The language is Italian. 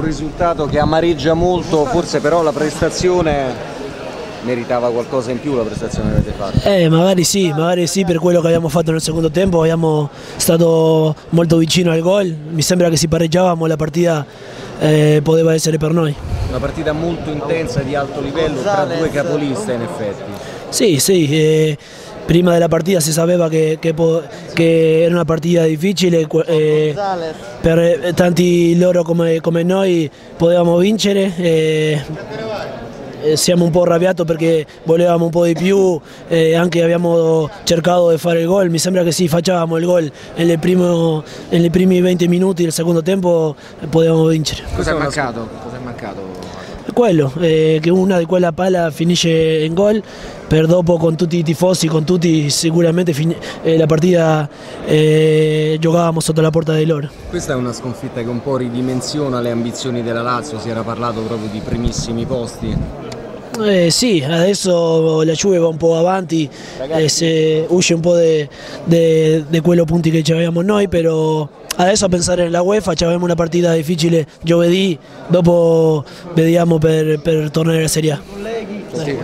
un risultato che amareggia molto, forse però la prestazione meritava qualcosa in più la prestazione che avete fatto. Eh, magari sì, magari sì per quello che abbiamo fatto nel secondo tempo, abbiamo stato molto vicino al gol, mi sembra che se pareggiavamo la partita eh, poteva essere per noi. Una partita molto intensa di alto livello tra due capoliste in effetti. Sì, sì, eh, prima della partita si sapeva che, che, che era una partita difficile, eh, per eh, tanti loro come, come noi potevamo vincere. Eh, siamo un po' arrabbiati perché volevamo un po' di più, eh, anche abbiamo cercato di fare il gol, mi sembra che se facciamo il gol nei primi 20 minuti del secondo tempo potevamo vincere. Cosa è mancato? Cosa è mancato? Quello, eh, che una di quella palla finisce in gol, per dopo con tutti i tifosi, con tutti sicuramente eh, la partita eh, giocavamo sotto la porta di loro. Questa è una sconfitta che un po' ridimensiona le ambizioni della Lazio, si era parlato proprio di primissimi posti. Eh, sì, adesso la Juve va un po' avanti e se usce un po' di quello punti che avevamo noi, però adesso a pensare nella UEFA abbiamo una partita difficile giovedì, dopo vediamo per, per tornare alla Serie A. Sì,